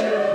Sure.